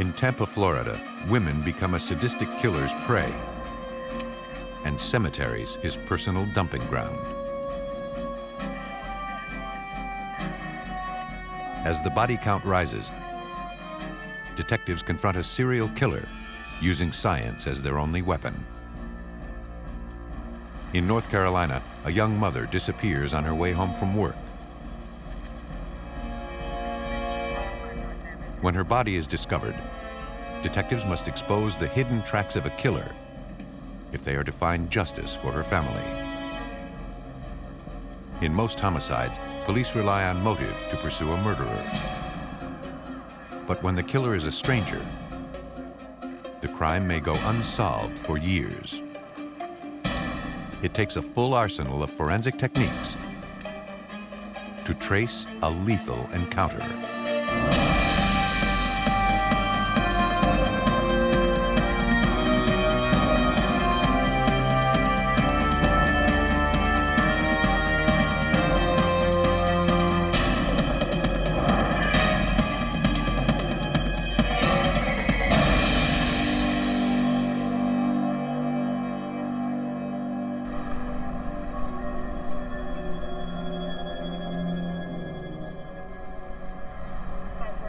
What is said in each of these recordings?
In Tampa, Florida, women become a sadistic killer's prey, and cemeteries his personal dumping ground. As the body count rises, detectives confront a serial killer using science as their only weapon. In North Carolina, a young mother disappears on her way home from work. When her body is discovered, detectives must expose the hidden tracks of a killer if they are to find justice for her family. In most homicides, police rely on motive to pursue a murderer. But when the killer is a stranger, the crime may go unsolved for years. It takes a full arsenal of forensic techniques to trace a lethal encounter.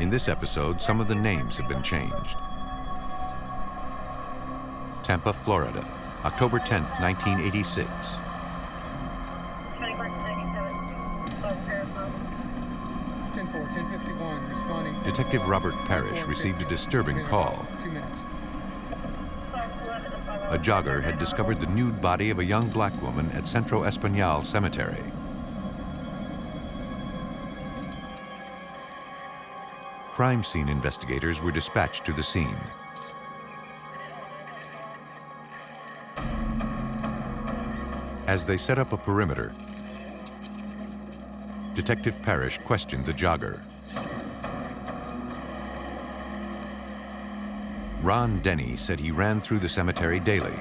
In this episode, some of the names have been changed. Tampa, Florida, October 10, 1986. Detective Robert Parrish received a disturbing call. A jogger had discovered the nude body of a young black woman at Centro Espanol Cemetery. Crime scene investigators were dispatched to the scene. As they set up a perimeter, Detective Parrish questioned the jogger. Ron Denny said he ran through the cemetery daily.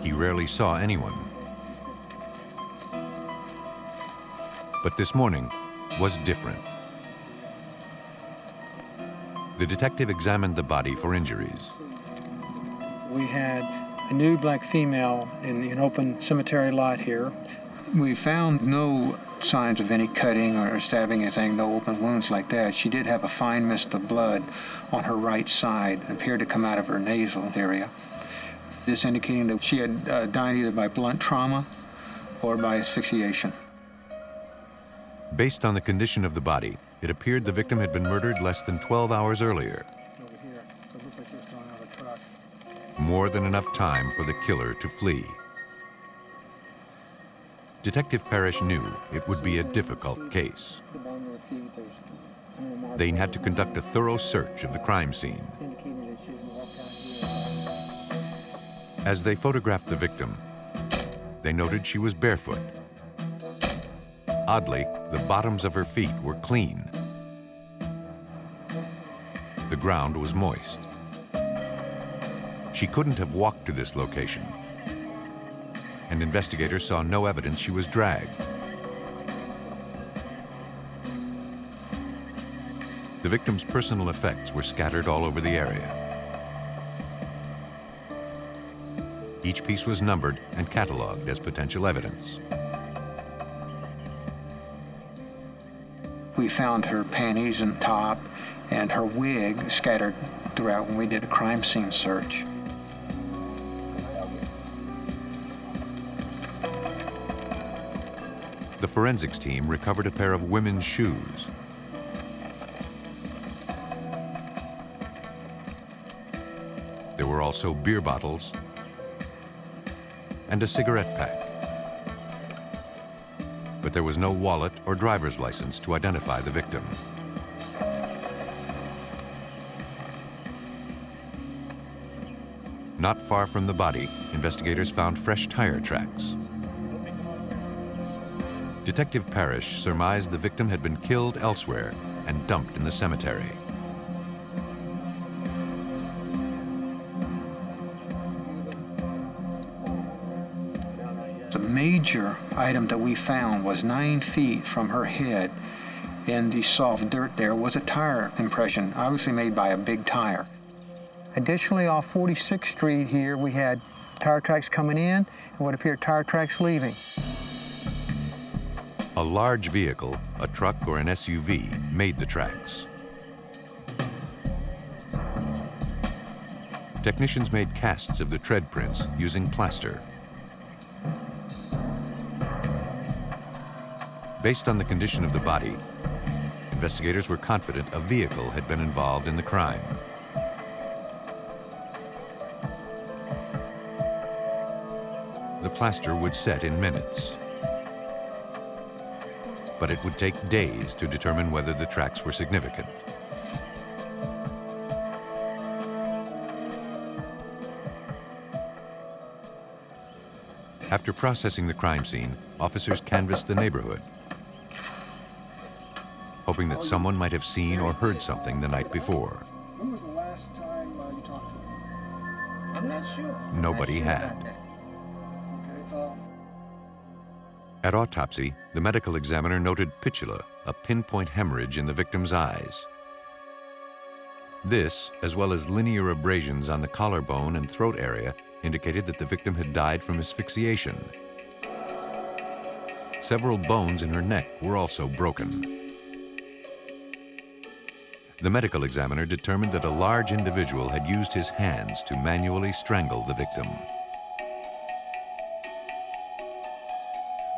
He rarely saw anyone. But this morning was different. The detective examined the body for injuries. We had a nude black female in an open cemetery lot here. We found no signs of any cutting or stabbing, anything, no open wounds like that. She did have a fine mist of blood on her right side, it appeared to come out of her nasal area. This indicating that she had uh, died either by blunt trauma or by asphyxiation. Based on the condition of the body, it appeared the victim had been murdered less than 12 hours earlier. More than enough time for the killer to flee. Detective Parrish knew it would be a difficult case. They had to conduct a thorough search of the crime scene. As they photographed the victim, they noted she was barefoot. Oddly, the bottoms of her feet were clean. The ground was moist. She couldn't have walked to this location, and investigators saw no evidence she was dragged. The victim's personal effects were scattered all over the area. Each piece was numbered and cataloged as potential evidence. We found her panties and top and her wig scattered throughout when we did a crime scene search. The forensics team recovered a pair of women's shoes. There were also beer bottles and a cigarette pack. But there was no wallet or driver's license to identify the victim. Not far from the body, investigators found fresh tire tracks. Detective Parrish surmised the victim had been killed elsewhere and dumped in the cemetery. The major item that we found was nine feet from her head in the soft dirt there was a tire impression, obviously made by a big tire. Additionally, off 46th Street here, we had tire tracks coming in and what appeared tire tracks leaving. A large vehicle, a truck or an SUV, made the tracks. Technicians made casts of the tread prints using plaster. Based on the condition of the body, investigators were confident a vehicle had been involved in the crime. Plaster would set in minutes. But it would take days to determine whether the tracks were significant. After processing the crime scene, officers canvassed the neighborhood, hoping that someone might have seen or heard something the night before. When was the last time uh, you talked to him? I'm not sure. Nobody Not sure had. At autopsy, the medical examiner noted petechia, a pinpoint hemorrhage in the victim's eyes. This, as well as linear abrasions on the collarbone and throat area, indicated that the victim had died from asphyxiation. Several bones in her neck were also broken. The medical examiner determined that a large individual had used his hands to manually strangle the victim.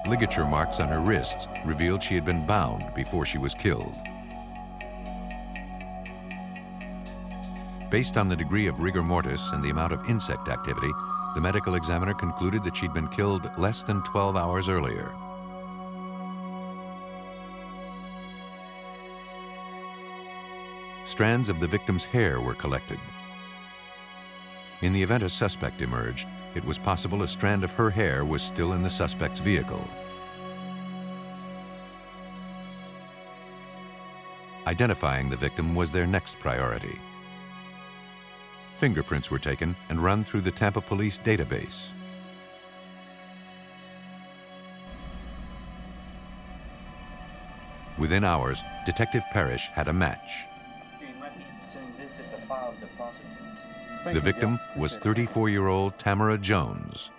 Ligature marks on her wrists revealed she had been bound before she was killed. Based on the degree of rigor mortis and the amount of insect activity, the medical examiner concluded that she'd been killed less than 12 hours earlier. Strands of the victim's hair were collected. In the event a suspect emerged, it was possible a strand of her hair was still in the suspect's vehicle. Identifying the victim was their next priority. Fingerprints were taken and run through the Tampa Police database. Within hours, Detective Parrish had a match. The prosecutor. Thank The you, victim was 34-year-old Tamara Jones.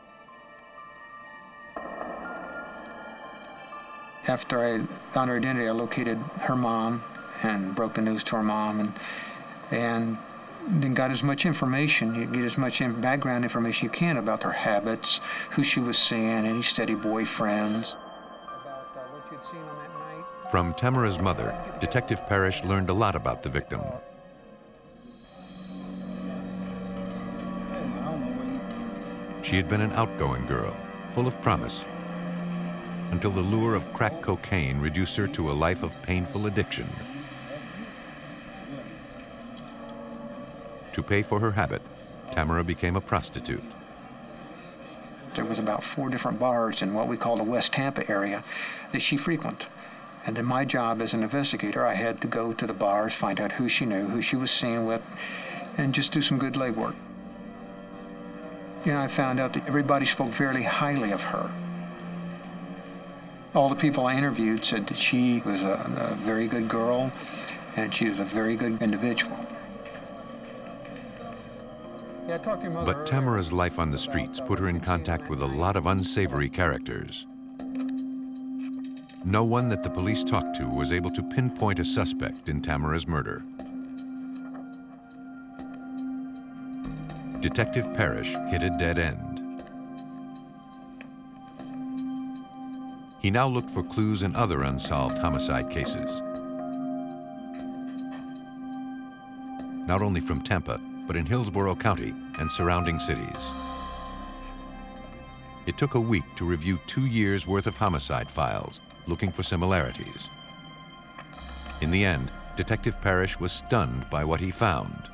After I found her identity, I located her mom and broke the news to her mom and and then got as much information, you get as much in background information you can about her habits, who she was seeing, any steady boyfriends. About uh, what you'd seen on that night. From Tamara's mother, Detective Parrish learned a lot about the victim. She had been an outgoing girl, full of promise, until the lure of crack cocaine reduced her to a life of painful addiction. To pay for her habit, Tamara became a prostitute. There was about four different bars in what we call the West Tampa area that she frequented. And in my job as an investigator, I had to go to the bars, find out who she knew, who she was seeing with, and just do some good legwork. You know, I found out that everybody spoke fairly highly of her. All the people I interviewed said that she was a, a very good girl and she was a very good individual. Yeah, to your But. Tamara's life on the streets put her in contact with a lot of unsavory characters. No one that the police talked to was able to pinpoint a suspect in Tamara's murder. Detective Parrish hit a dead end. He now looked for clues in other unsolved homicide cases. Not only from Tampa, but in Hillsborough County and surrounding cities. It took a week to review two years' worth of homicide files, looking for similarities. In the end, Detective Parrish was stunned by what he found.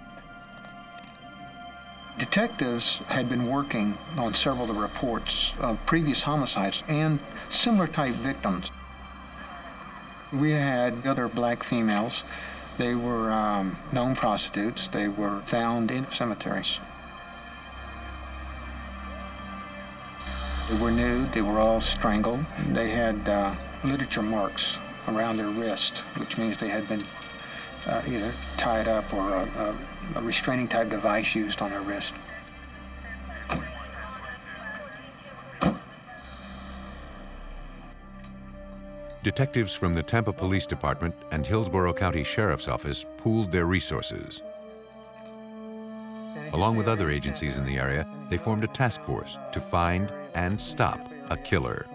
Detectives had been working on several of the reports of previous homicides and similar type victims. We had other black females. They were um, known prostitutes. They were found in cemeteries. They were nude. They were all strangled. They had uh, ligature marks around their wrist, which means they had been uh, either tied up or a, a, a restraining type device used on their wrist. Detectives from the Tampa Police Department and Hillsborough County Sheriff's Office pooled their resources. Along with other agencies in the area, they formed a task force to find and stop a killer.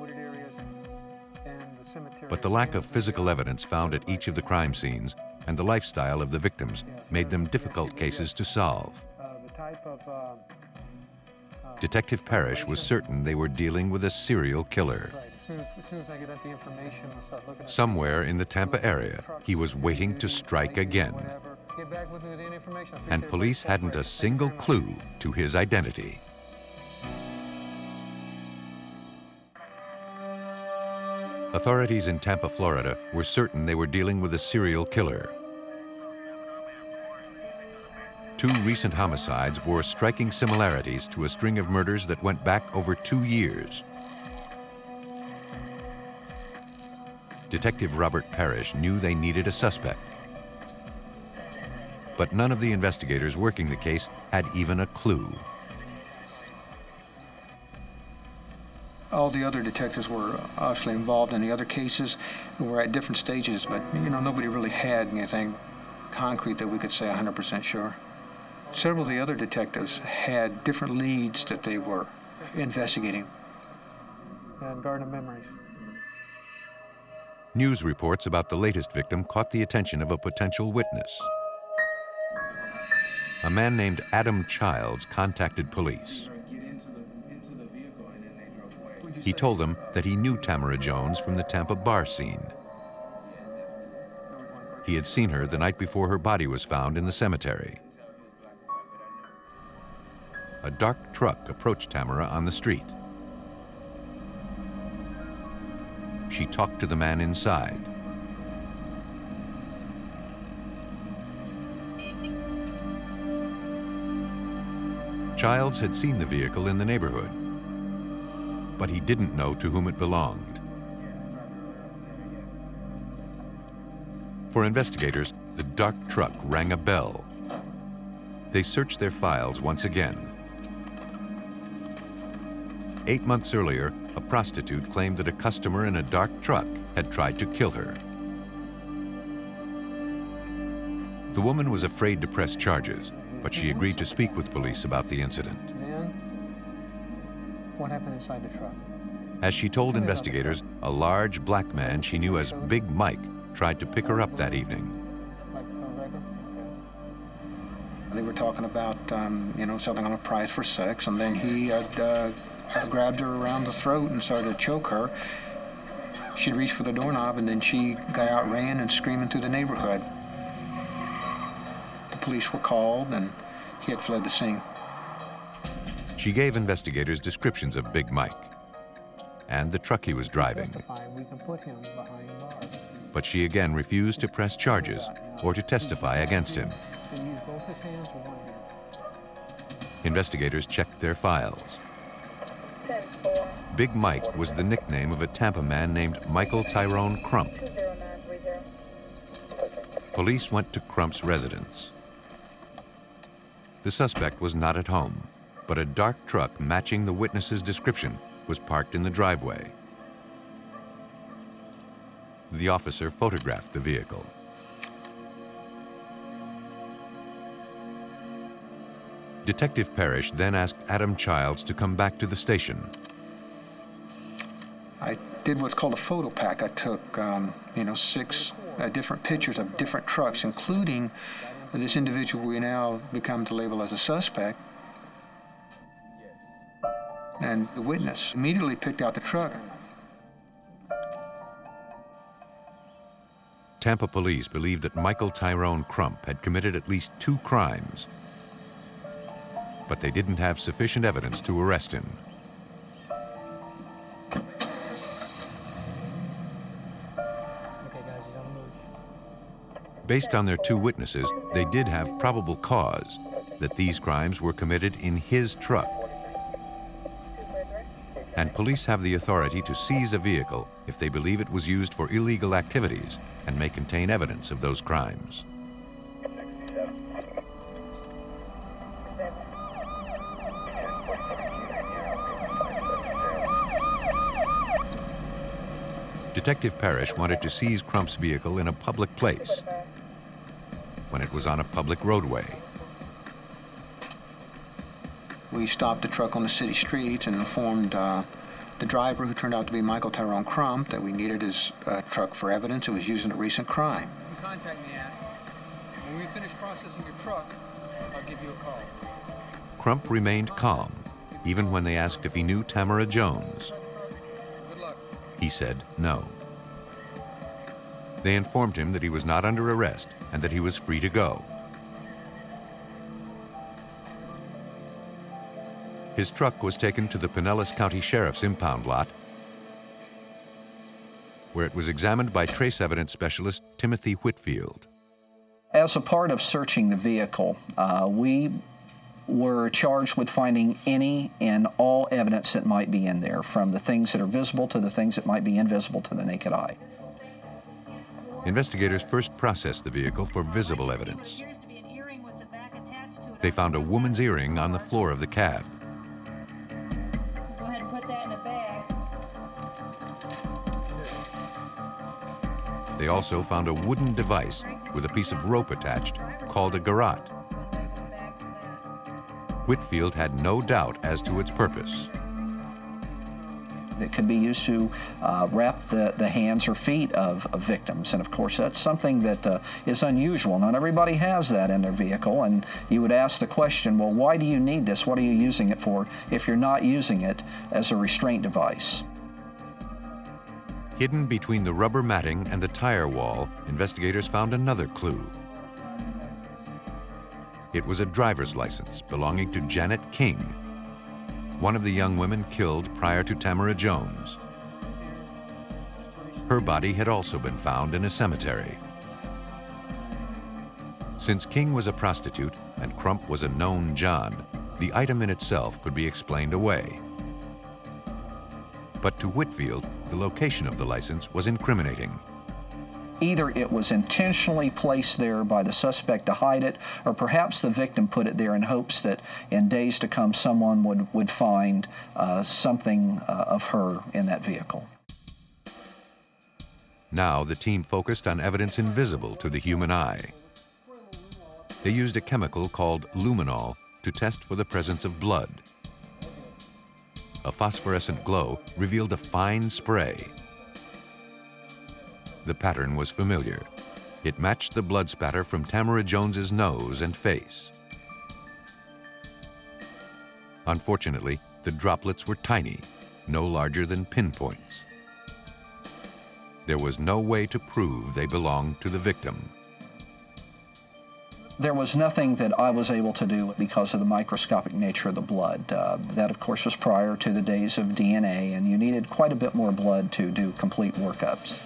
But the lack of physical evidence found at each of the crime scenes and the lifestyle of the victims made them difficult cases to solve. Detective Parrish was certain they were dealing with a serial killer. Somewhere in the Tampa area, he was waiting to strike again. And police hadn't a single clue to his identity. Authorities in Tampa, Florida were certain they were dealing with a serial killer. Two recent homicides bore striking similarities to a string of murders that went back over two years. Detective Robert Parrish knew they needed a suspect. But none of the investigators working the case had even a clue. All the other detectives were obviously involved in the other cases and were at different stages, but you know nobody really had anything concrete that we could say 100% sure. Several of the other detectives had different leads that they were investigating. And Garden Memories. News reports about the latest victim caught the attention of a potential witness. A man named Adam Childs contacted police. He told them that he knew Tamara Jones from the Tampa bar scene. He had seen her the night before her body was found in the cemetery. A dark truck approached Tamara on the street. She talked to the man inside. Childs had seen the vehicle in the neighborhood but he didn't know to whom it belonged. For investigators, the dark truck rang a bell. They searched their files once again. Eight months earlier, a prostitute claimed that a customer in a dark truck had tried to kill her. The woman was afraid to press charges, but she agreed to speak with police about the incident. What happened inside the truck? As she told investigators, a large black man she knew as Big Mike tried to pick her up that evening. They were talking about, um, you know, selling on a price for sex, and then he had uh, grabbed her around the throat and started to choke her. She reached for the doorknob, and then she got out, ran, and screaming through the neighborhood. The police were called, and he had fled the scene. She gave investigators descriptions of Big Mike and the truck he was driving. But she again refused to press charges or to testify against him. Investigators checked their files. Big Mike was the nickname of a Tampa man named Michael Tyrone Crump. Police went to Crump's residence. The suspect was not at home but a dark truck matching the witness's description was parked in the driveway. The officer photographed the vehicle. Detective Parrish then asked Adam Childs to come back to the station. I did what's called a photo pack. I took, um, you know, six uh, different pictures of different trucks, including this individual we now become to label as a suspect. And the witness immediately picked out the truck. Tampa police believed that Michael Tyrone Crump had committed at least two crimes, but they didn't have sufficient evidence to arrest him. Based on their two witnesses, they did have probable cause that these crimes were committed in his truck And police have the authority to seize a vehicle if they believe it was used for illegal activities and may contain evidence of those crimes. Detective Parrish wanted to seize Crump's vehicle in a public place when it was on a public roadway. We stopped the truck on the city streets and informed uh, the driver, who turned out to be Michael Tyrone Crump, that we needed his uh, truck for evidence. It was used in a recent crime. You can contact me at. When we finish processing your truck, I'll give you a call. Crump remained calm, even when they asked if he knew Tamara Jones. He said no. They informed him that he was not under arrest and that he was free to go. His truck was taken to the Pinellas County Sheriff's impound lot, where it was examined by trace evidence specialist Timothy Whitfield. As a part of searching the vehicle, uh, we were charged with finding any and all evidence that might be in there, from the things that are visible to the things that might be invisible to the naked eye. Investigators first processed the vehicle for visible evidence. They found a woman's earring on the floor of the cab. They also found a wooden device with a piece of rope attached called a garrote. Whitfield had no doubt as to its purpose. It could be used to uh, wrap the, the hands or feet of, of, victims. And of course, that's something that uh, is unusual. Not everybody has that in their vehicle. And you would ask the question, well, why do you need this? What are you using it for if you're not using it as a restraint device? Hidden between the rubber matting and the tire wall, investigators found another clue. It was a driver's license belonging to Janet King, one of the young women killed prior to Tamara Jones. Her body had also been found in a cemetery. Since King was a prostitute and Crump was a known John, the item in itself could be explained away. But to Whitfield, the location of the license was incriminating. Either it was intentionally placed there by the suspect to hide it, or perhaps the victim put it there in hopes that in days to come someone would, would find uh, something uh, of her in that vehicle. Now the team focused on evidence invisible to the human eye. They used a chemical called luminol to test for the presence of blood. A phosphorescent glow revealed a fine spray the pattern was familiar. It matched the blood spatter from Tamara Jones's nose and face. Unfortunately, the droplets were tiny, no larger than pinpoints. There was no way to prove they belonged to the victim. There was nothing that I was able to do because of the microscopic nature of the blood. Uh, that, of course, was prior to the days of DNA, and you needed quite a bit more blood to do complete workups.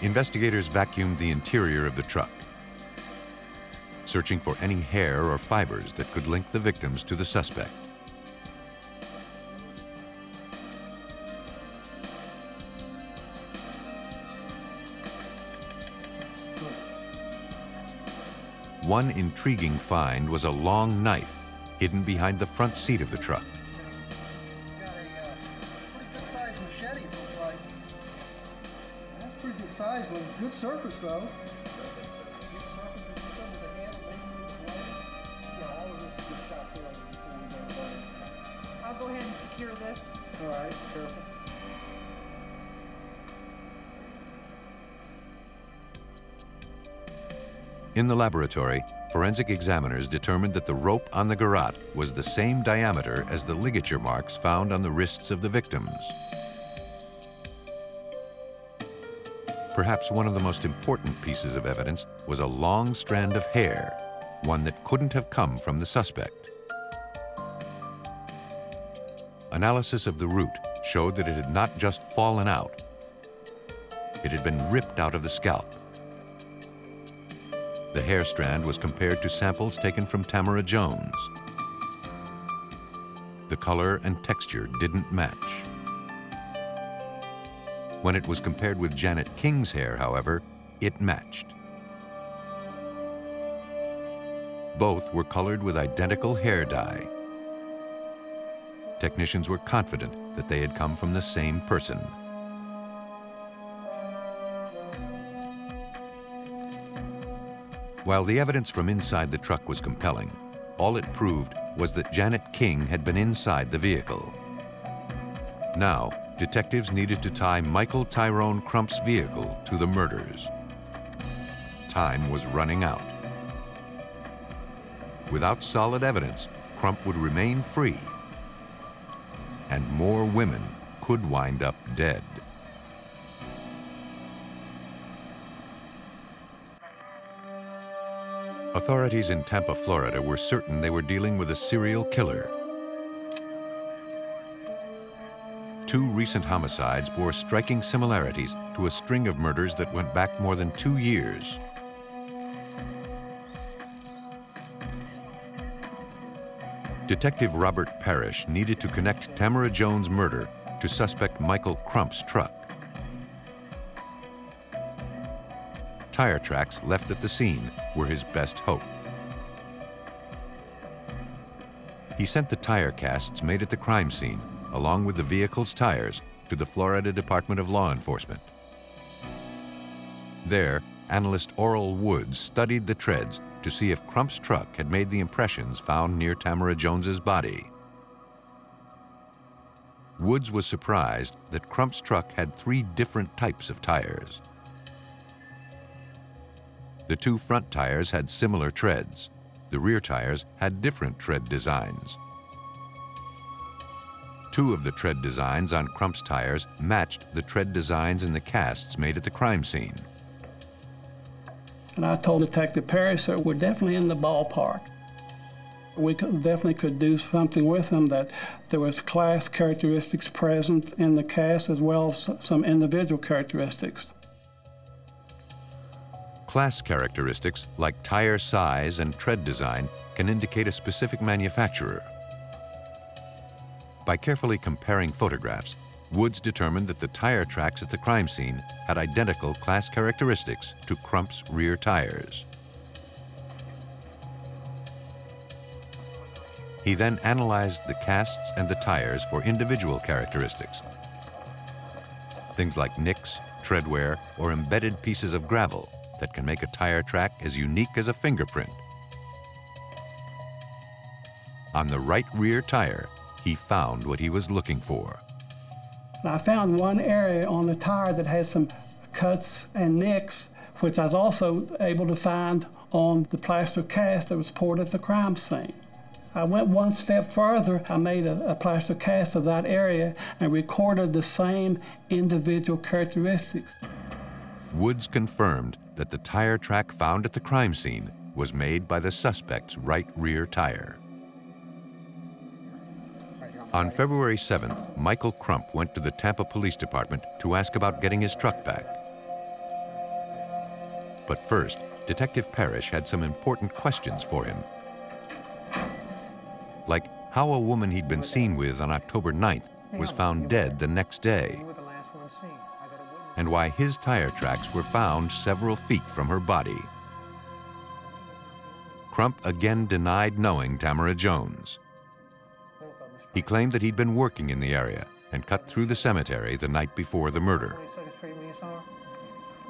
Investigators vacuumed the interior of the truck, searching for any hair or fibers that could link the victims to the suspect. One intriguing find was a long knife hidden behind the front seat of the truck. Laboratory, forensic examiners determined that the rope on the garrote was the same diameter as the ligature marks found on the wrists of the victims. Perhaps one of the most important pieces of evidence was a long strand of hair, one that couldn't have come from the suspect. Analysis of the root showed that it had not just fallen out, it had been ripped out of the scalp. The hair strand was compared to samples taken from Tamara Jones. the color and texture didn't match. When it was compared with Janet King's hair, however, it matched. Both were colored with identical hair dye. Technicians were confident that they had come from the same person. While the evidence from inside the truck was compelling, all it proved was that Janet King had been inside the vehicle. Now, detectives needed to tie Michael Tyrone Crump's vehicle to the murders. Time was running out. Without solid evidence, Crump would remain free, and more women could wind up dead. Authorities in Tampa, Florida were certain they were dealing with a serial killer. Two recent homicides bore striking similarities to a string of murders that went back more than two years. Detective Robert Parrish needed to connect Tamara Jones' murder to suspect Michael Crump's truck. Tire tracks left at the scene were his best hope. He sent the tire casts made at the crime scene, along with the vehicle's tires, to the Florida Department of Law Enforcement. There, analyst Oral Woods studied the treads to see if Crump's truck had made the impressions found near Tamara Jones's body. Woods was surprised that Crump's truck had three different types of tires. The two front tires had similar treads. The rear tires had different tread designs. Two of the tread designs on Crump's tires matched the tread designs in the casts made at the crime scene. And I told Detective Parrish that we're definitely in the ballpark. We definitely could do something with them that there was class characteristics present in the cast as well as some individual characteristics. Class characteristics like tire size and tread design can indicate a specific manufacturer. By carefully comparing photographs, Woods determined that the tire tracks at the crime scene had identical class characteristics to Crump's rear tires. He then analyzed the casts and the tires for individual characteristics. Things like nicks, tread wear, or embedded pieces of gravel that can make a tire track as unique as a fingerprint. On the right rear tire, he found what he was looking for. I found one area on the tire that has some cuts and nicks, which I was also able to find on the plaster cast that was poured at the crime scene. I went one step further. I made a, a, plaster cast of that area and recorded the same individual characteristics. Woods confirmed that the tire track found at the crime scene was made by the suspect's right rear tire. On February 7th, Michael Crump went to the Tampa Police Department to ask about getting his truck back. But first, Detective Parrish had some important questions for him. Like how a woman he'd been seen with on October 9th was found dead the next day, and why his tire tracks were found several feet from her body. Crump again denied knowing Tamara Jones. He claimed that he'd been working in the area and cut through the cemetery the night before the murder.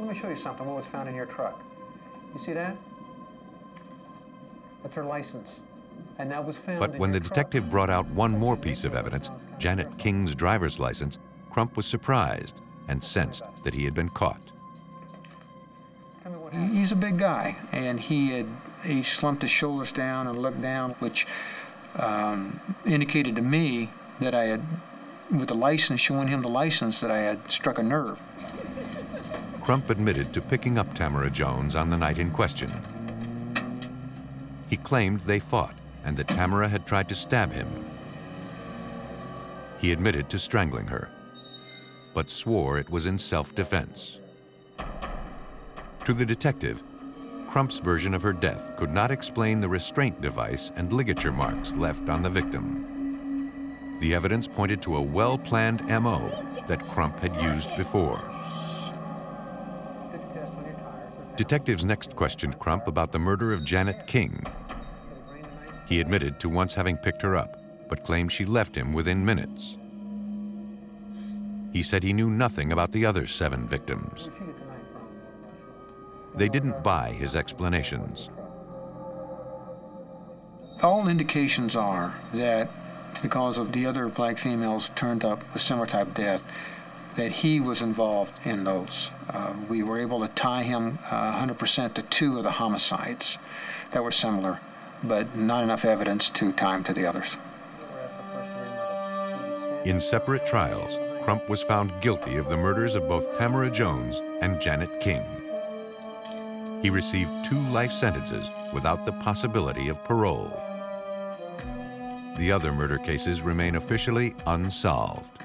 Let me show you something, what was found in your truck. You see that? That's her license. And that was found But when the detective brought out one more piece of evidence, Janet King's driver's license, Crump was surprised and sensed that he had been caught. He's a big guy, and he had he slumped his shoulders down and looked down, which um, indicated to me that I had, with the license, showing him the license, that I had struck a nerve. Crump admitted to picking up Tamara Jones on the night in question. He claimed they fought and that Tamara had tried to stab him. He admitted to strangling her, but swore it was in self-defense. To the detective, Crump's version of her death could not explain the restraint device and ligature marks left on the victim. The evidence pointed to a well-planned MO that Crump had used before. Detectives next questioned Crump about the murder of Janet King. He admitted to once having picked her up, but claimed she left him within minutes. He said he knew nothing about the other seven victims. They didn't buy his explanations. All indications are that because of the other black females turned up with similar type death, that he was involved in those. Uh, we were able to tie him uh, 100% to two of the homicides that were similar, but not enough evidence to tie him to the others. In separate trials, Crump was found guilty of the murders of both Tamara Jones and Janet King. He received two life sentences without the possibility of parole. The other murder cases remain officially unsolved.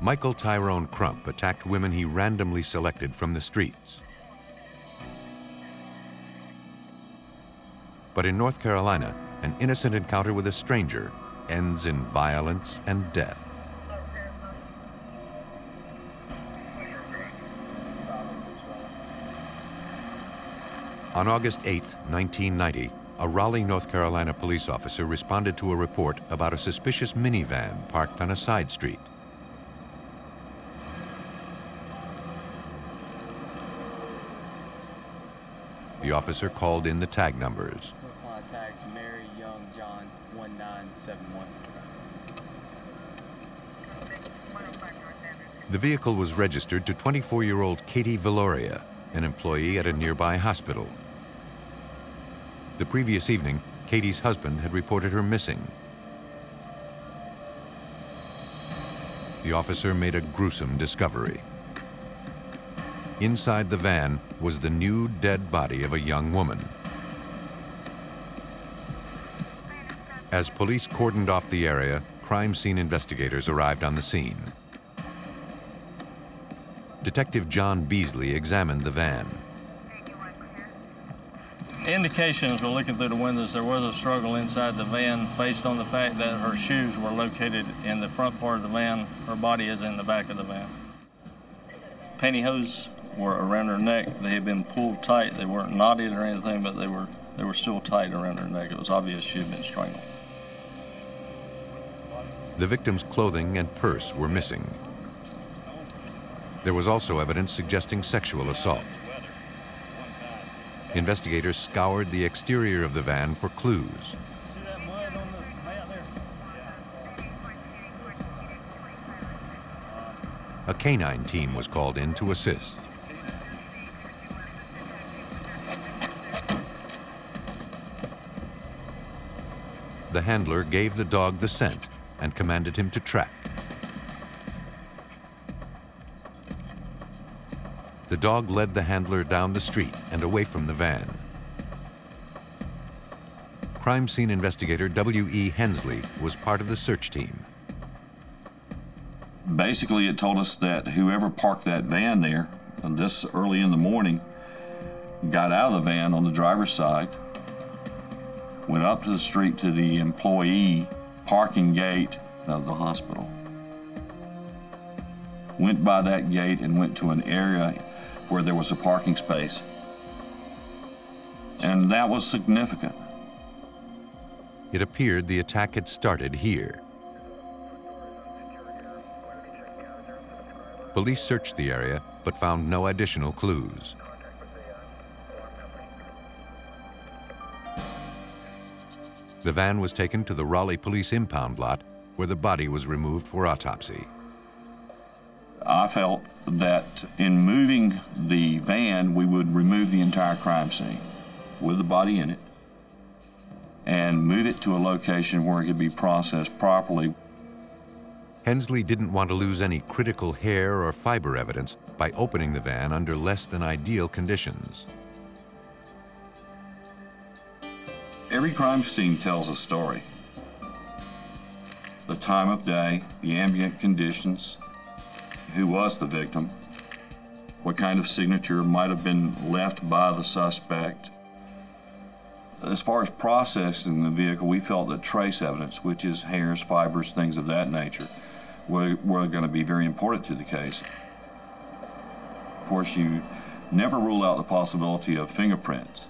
Michael Tyrone Crump attacked women he randomly selected from the streets. But in North Carolina, an innocent encounter with a stranger ends in violence and death. On August 8, 1990, a Raleigh, North Carolina police officer responded to a report about a suspicious minivan parked on a side street. The officer called in the tag numbers. tags Mary Young John 1971. The vehicle was registered to 24-year-old Katie Valoria, an employee at a nearby hospital. The previous evening, Katie's husband had reported her missing. The officer made a gruesome discovery. Inside the van was the new dead body of a young woman. As police cordoned off the area, crime scene investigators arrived on the scene. Detective John Beasley examined the van. Indications were looking through the windows. There was a struggle inside the van based on the fact that her shoes were located in the front part of the van. Her body is in the back of the van. Pantyhose were around her neck. They had been pulled tight. They weren't knotted or anything, but they were they were still tight around her neck. It was obvious she had been strangled. The victim's clothing and purse were missing. There was also evidence suggesting sexual assault. Investigators scoured the exterior of the van for clues. A canine team was called in to assist. The handler gave the dog the scent and commanded him to track. The dog led the handler down the street and away from the van. Crime scene investigator W.E. Hensley was part of the search team. Basically, it told us that whoever parked that van there, and this early in the morning, got out of the van on the driver's side, went up to the street to the employee parking gate of the hospital. Went by that gate and went to an area where there was a parking space. And that was significant. It appeared the attack had started here. Police searched the area but found no additional clues. The van was taken to the Raleigh Police impound lot where the body was removed for autopsy. I felt that in moving the van, we would remove the entire crime scene with the body in it and move it to a location where it could be processed properly. Hensley didn't want to lose any critical hair or fiber evidence by opening the van under less than ideal conditions. Every crime scene tells a story. The time of day, the ambient conditions, who was the victim, what kind of signature might have been left by the suspect. As far as processing the vehicle, we felt that trace evidence, which is hairs, fibers, things of that nature, were, were going to be very important to the case. Of course, you never rule out the possibility of fingerprints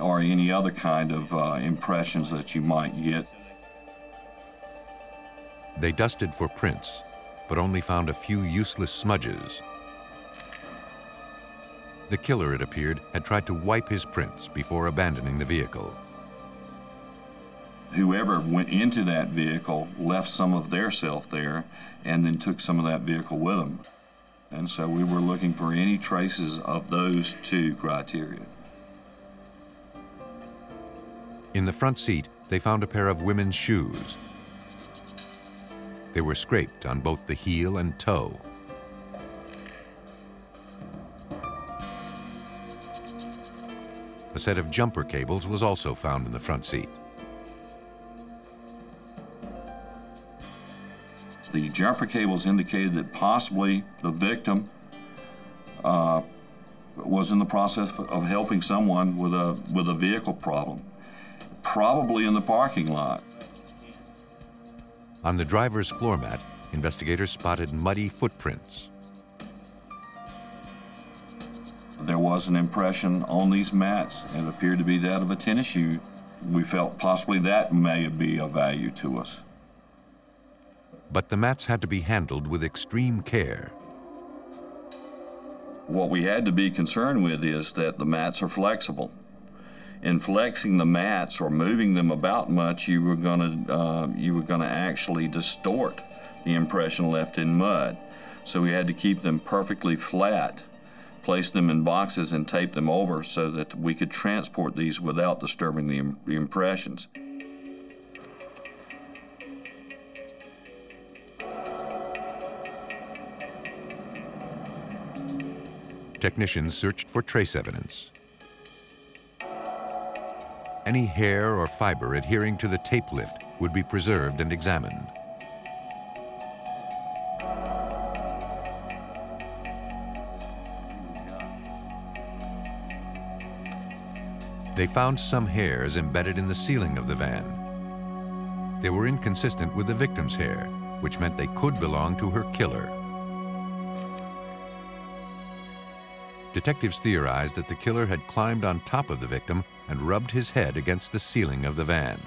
or any other kind of uh, impressions that you might get. They dusted for prints, but only found a few useless smudges. The killer, it appeared, had tried to wipe his prints before abandoning the vehicle. Whoever went into that vehicle left some of their self there and then took some of that vehicle with them. And so we were looking for any traces of those two criteria. In the front seat, they found a pair of women's shoes. They were scraped on both the heel and toe. A set of jumper cables was also found in the front seat. The jumper cables indicated that possibly the victim uh, was in the process of helping someone with a, with a vehicle problem, probably in the parking lot. On the driver's floor mat, investigators spotted muddy footprints. There was an impression on these mats. It appeared to be that of a tennis shoe. We felt possibly that may be of value to us. But the mats had to be handled with extreme care. What we had to be concerned with is that the mats are flexible. In flexing the mats or moving them about much, you were going to uh, you were going to actually distort the impression left in mud. So we had to keep them perfectly flat, place them in boxes, and tape them over so that we could transport these without disturbing the, the impressions. Technicians searched for trace evidence. Any hair or fiber adhering to the tape lift would be preserved and examined. They found some hairs embedded in the ceiling of the van. They were inconsistent with the victim's hair, which meant they could belong to her killer. Detectives theorized that the killer had climbed on top of the victim and rubbed his head against the ceiling of the van.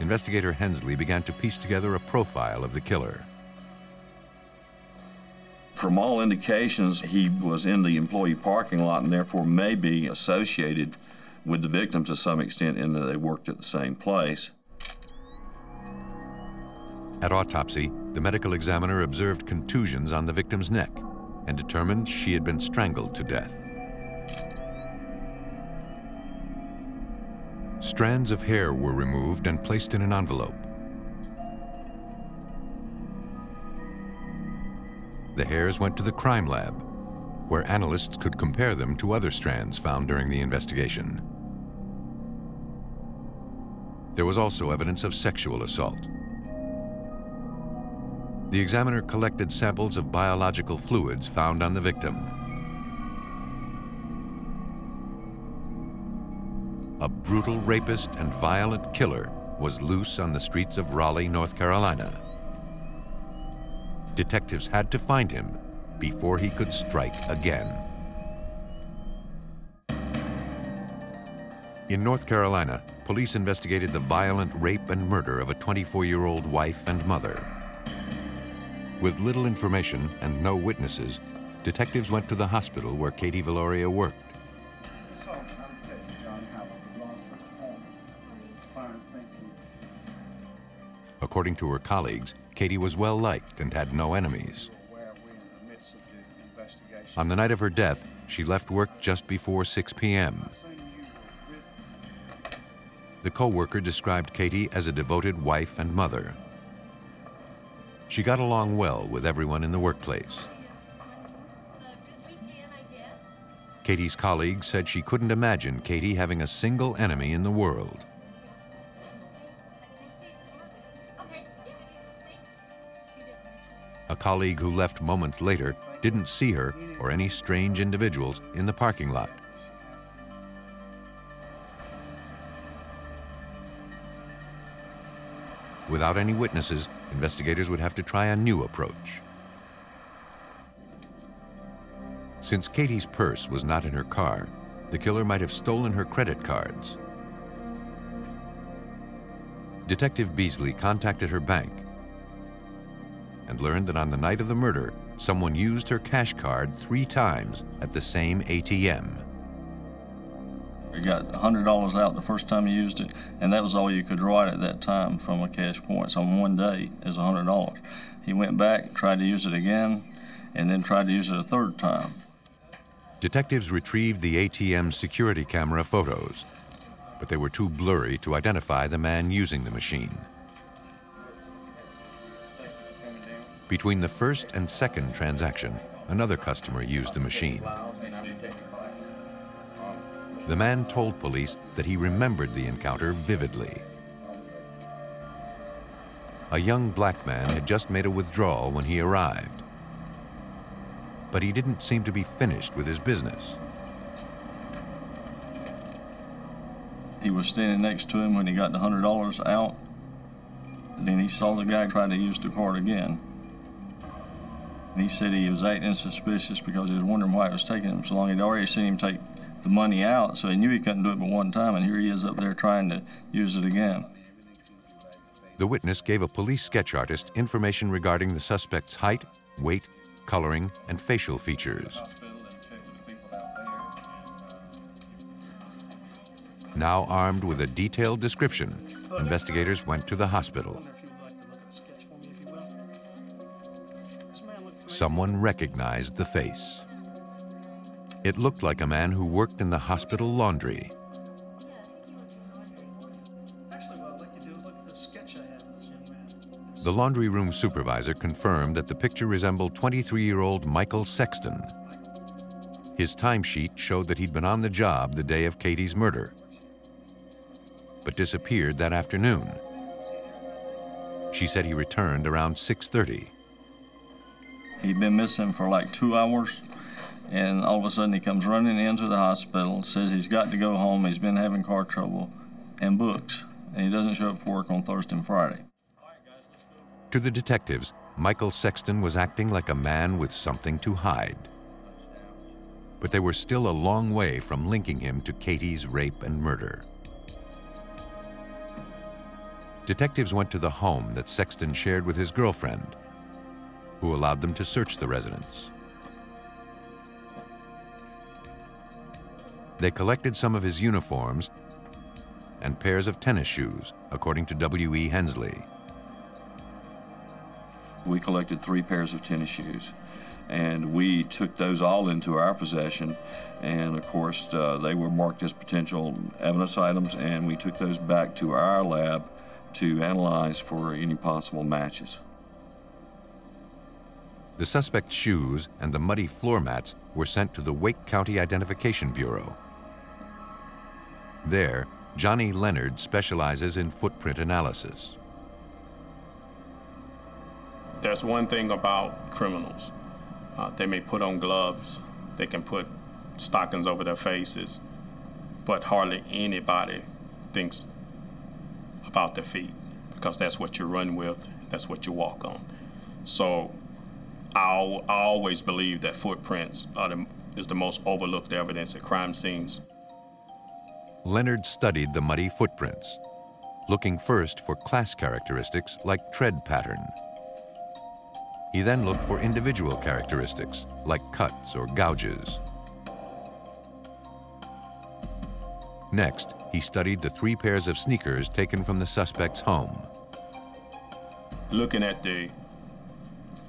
Investigator Hensley began to piece together a profile of the killer. From all indications, he was in the employee parking lot and therefore may be associated with the victim to some extent in that they worked at the same place. At autopsy, the medical examiner observed contusions on the victim's neck and determined she had been strangled to death. Strands of hair were removed and placed in an envelope. The hairs went to the crime lab, where analysts could compare them to other strands found during the investigation. There was also evidence of sexual assault. The examiner collected samples of biological fluids found on the victim. A brutal rapist and violent killer was loose on the streets of Raleigh, North Carolina. Detectives had to find him before he could strike again. In North Carolina, police investigated the violent rape and murder of a 24-year-old wife and mother. With little information and no witnesses, detectives went to the hospital where Katie Valoria worked. According to her colleagues, Katie was well liked and had no enemies. On the night of her death, she left work just before 6 p.m. The co-worker described Katie as a devoted wife and mother. She got along well with everyone in the workplace. Katie's colleagues said she couldn't imagine Katie having a single enemy in the world. A colleague who left moments later didn't see her or any strange individuals in the parking lot. Without any witnesses, investigators would have to try a new approach. Since Katie's purse was not in her car, the killer might have stolen her credit cards. Detective Beasley contacted her bank and learned that on the night of the murder, someone used her cash card three times at the same ATM. You got $100 out the first time you used it, and that was all you could write at that time from a cash point. So on one day is $100. He went back, tried to use it again, and then tried to use it a third time. Detectives retrieved the ATM security camera photos, but they were too blurry to identify the man using the machine. Between the first and second transaction, another customer used the machine. The man told police that he remembered the encounter vividly. A young black man had just made a withdrawal when he arrived. But he didn't seem to be finished with his business. He was standing next to him when he got the $100 out. Then he saw the guy try to use the card again. And He said he was acting suspicious because he was wondering why it was taking him so long. He'd already seen him take the money out, so he knew he couldn't do it but one time, and here he is up there trying to use it again. The witness gave a police sketch artist information regarding the suspect's height, weight, coloring, and facial features. Now armed with a detailed description, investigators went to the hospital. Someone recognized the face. It looked like a man who worked in the hospital laundry. The laundry room supervisor confirmed that the picture resembled 23-year-old Michael Sexton. His timesheet showed that he'd been on the job the day of Katie's murder, but disappeared that afternoon. She said he returned around 6.30. He'd been missing for like two hours and all of a sudden he comes running into the hospital, says he's got to go home, he's been having car trouble, and books. And he doesn't show up for work on Thursday and Friday. To the detectives, Michael Sexton was acting like a man with something to hide. But they were still a long way from linking him to Katie's rape and murder. Detectives went to the home that Sexton shared with his girlfriend, who allowed them to search the residence. They collected some of his uniforms and pairs of tennis shoes, according to W.E. Hensley. We collected three pairs of tennis shoes and we took those all into our possession and of course uh, they were marked as potential evidence items and we took those back to our lab to analyze for any possible matches. The suspect's shoes and the muddy floor mats were sent to the Wake County Identification Bureau. There, Johnny Leonard specializes in footprint analysis. There's one thing about criminals. Uh, they may put on gloves, they can put stockings over their faces, but hardly anybody thinks about their feet because that's what you run with, that's what you walk on. So i I always believe that footprints the, is the most overlooked evidence at crime scenes. Leonard studied the muddy footprints, looking first for class characteristics like tread pattern. He then looked for individual characteristics like cuts or gouges. Next, he studied the three pairs of sneakers taken from the suspect's home. Looking at the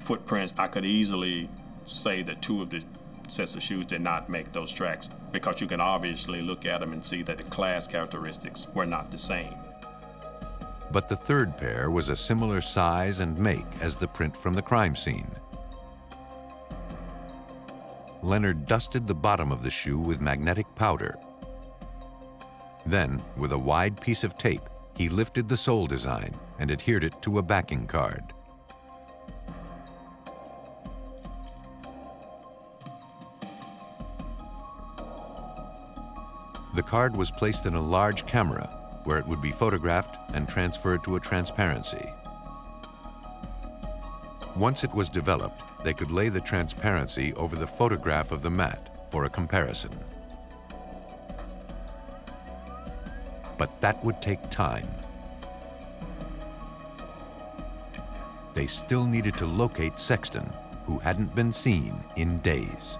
footprints, I could easily say that two of the sets of shoes did not make those tracks because you can obviously look at them and see that the class characteristics were not the same. But the third pair was a similar size and make as the print from the crime scene. Leonard dusted the bottom of the shoe with magnetic powder. Then, with a wide piece of tape, he lifted the sole design and adhered it to a backing card. The card was placed in a large camera where it would be photographed and transferred to a transparency. Once it was developed, they could lay the transparency over the photograph of the mat for a comparison. But that would take time. They still needed to locate Sexton, who hadn't been seen in days.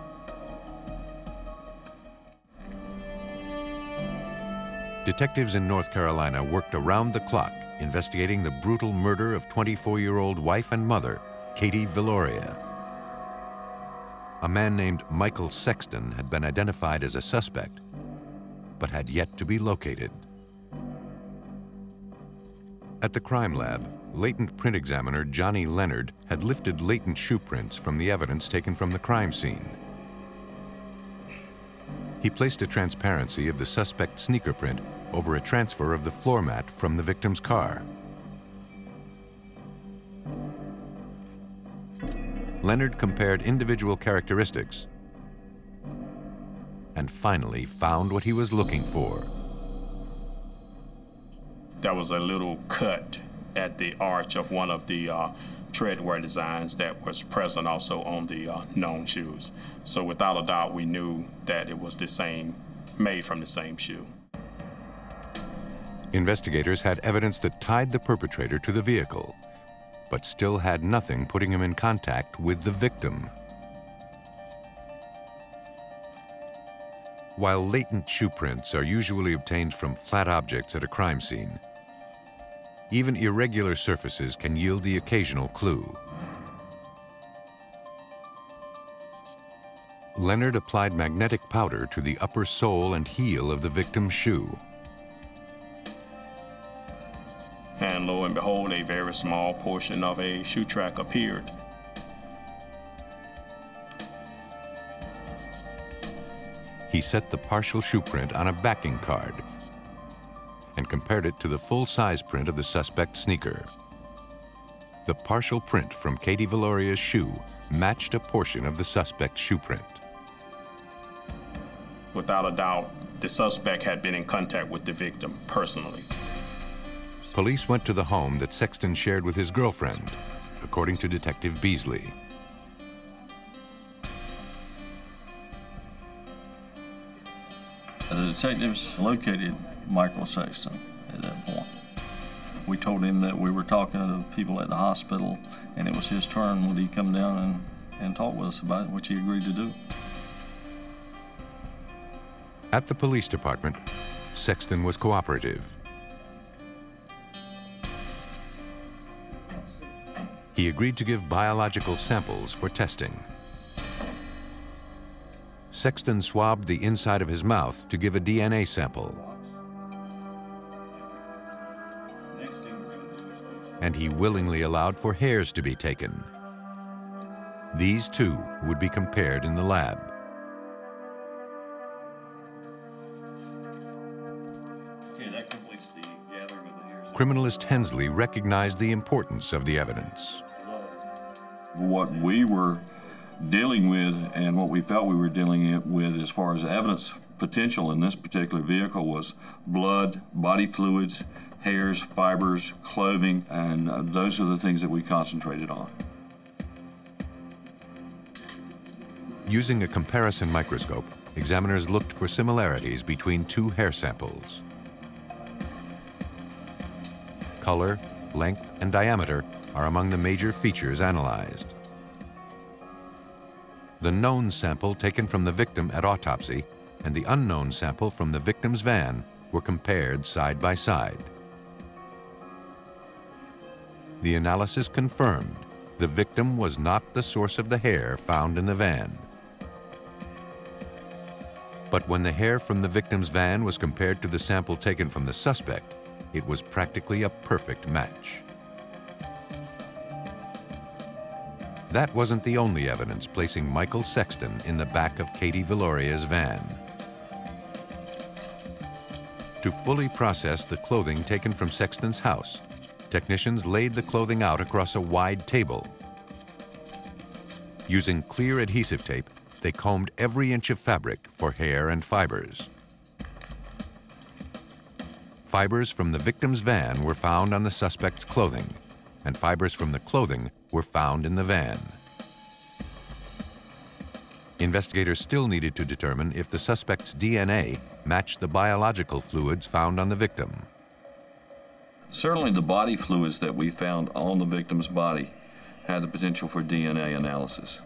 Detectives in North Carolina worked around the clock investigating the brutal murder of 24-year-old wife and mother, Katie Viloria. A man named Michael Sexton had been identified as a suspect, but had yet to be located. At the crime lab, latent print examiner Johnny Leonard had lifted latent shoe prints from the evidence taken from the crime scene. He placed a transparency of the suspect's sneaker print over a transfer of the floor mat from the victim's car. Leonard compared individual characteristics and finally found what he was looking for. There was a little cut at the arch of one of the uh, treadwear designs that was present also on the uh, known shoes. So without a doubt, we knew that it was the same, made from the same shoe. Investigators had evidence that tied the perpetrator to the vehicle, but still had nothing putting him in contact with the victim. While latent shoe prints are usually obtained from flat objects at a crime scene, even irregular surfaces can yield the occasional clue. Leonard applied magnetic powder to the upper sole and heel of the victim's shoe. And lo and behold, a very small portion of a shoe track appeared. He set the partial shoe print on a backing card and compared it to the full-size print of the suspect's sneaker. The partial print from Katie Valoria's shoe matched a portion of the suspect's shoe print. Without a doubt, the suspect had been in contact with the victim personally. Police went to the home that Sexton shared with his girlfriend, according to Detective Beasley. The detectives located Michael Sexton at that point. We told him that we were talking to people at the hospital and it was his turn would he come down and, and talk with us about it, which he agreed to do. At the police department, Sexton was cooperative. He agreed to give biological samples for testing. Sexton swabbed the inside of his mouth to give a DNA sample. and he willingly allowed for hairs to be taken. These two would be compared in the lab. Criminalist Hensley recognized the importance of the evidence. What we were dealing with and what we felt we were dealing with as far as evidence potential in this particular vehicle was blood, body fluids, hairs, fibers, clothing, and uh, those are the things that we concentrated on. Using a comparison microscope, examiners looked for similarities between two hair samples. Color, length, and diameter are among the major features analyzed. The known sample taken from the victim at autopsy and the unknown sample from the victim's van were compared side by side. The analysis confirmed the victim was not the source of the hair found in the van. But when the hair from the victim's van was compared to the sample taken from the suspect, it was practically a perfect match. That wasn't the only evidence placing Michael Sexton in the back of Katie Viloria's van. To fully process the clothing taken from Sexton's house, technicians laid the clothing out across a wide table. Using clear adhesive tape, they combed every inch of fabric for hair and fibers. Fibers from the victim's van were found on the suspect's clothing, and fibers from the clothing were found in the van. Investigators still needed to determine if the suspect's DNA matched the biological fluids found on the victim. Certainly the body fluids that we found on the victim's body had the potential for DNA analysis.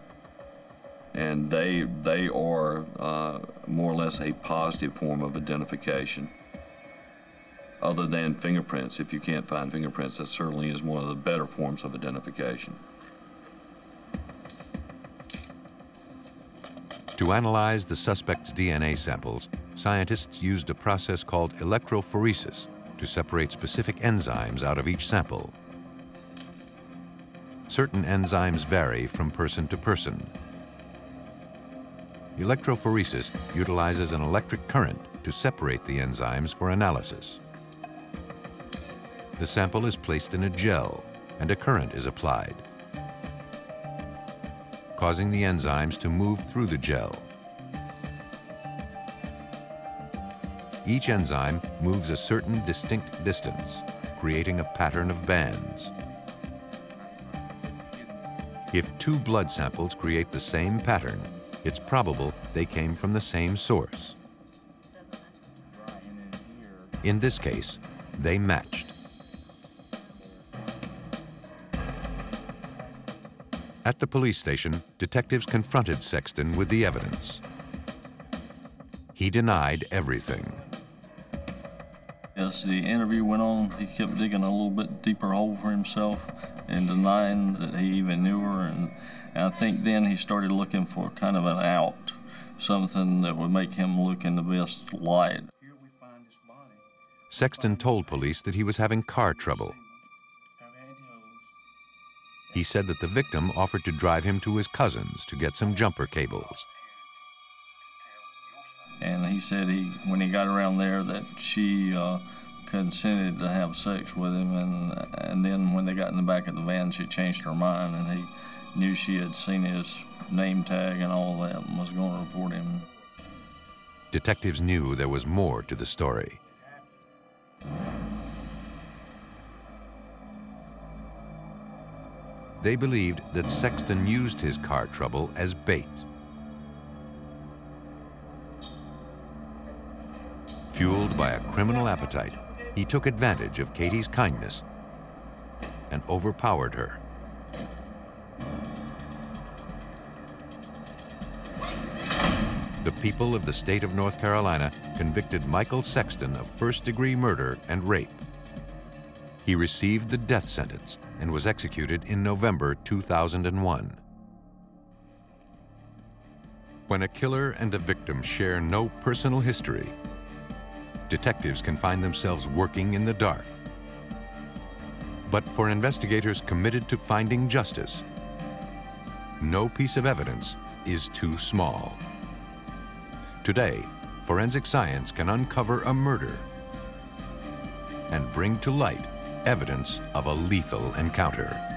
And they, they are uh, more or less a positive form of identification. Other than fingerprints, if you can't find fingerprints, that certainly is one of the better forms of identification. To analyze the suspect's DNA samples, scientists used a process called electrophoresis to separate specific enzymes out of each sample. Certain enzymes vary from person to person. Electrophoresis utilizes an electric current to separate the enzymes for analysis. The sample is placed in a gel and a current is applied, causing the enzymes to move through the gel. Each enzyme moves a certain distinct distance, creating a pattern of bands. If two blood samples create the same pattern, it's probable they came from the same source. In this case, they matched. At the police station, detectives confronted Sexton with the evidence. He denied everything. As the interview went on, he kept digging a little bit deeper hole for himself and denying that he even knew her. And, and I think then he started looking for kind of an out, something that would make him look in the best light. Sexton told police that he was having car trouble. He said that the victim offered to drive him to his cousin's to get some jumper cables. And he said he, when he got around there, that she uh, consented to have sex with him, and and then when they got in the back of the van, she changed her mind, and he knew she had seen his name tag and all that, and was going to report him. Detectives knew there was more to the story. They believed that Sexton used his car trouble as bait. Fueled by a criminal appetite, he took advantage of Katie's kindness and overpowered her. The people of the state of North Carolina convicted Michael Sexton of first-degree murder and rape. He received the death sentence and was executed in November 2001. When a killer and a victim share no personal history, detectives can find themselves working in the dark. But for investigators committed to finding justice, no piece of evidence is too small. Today, forensic science can uncover a murder and bring to light evidence of a lethal encounter.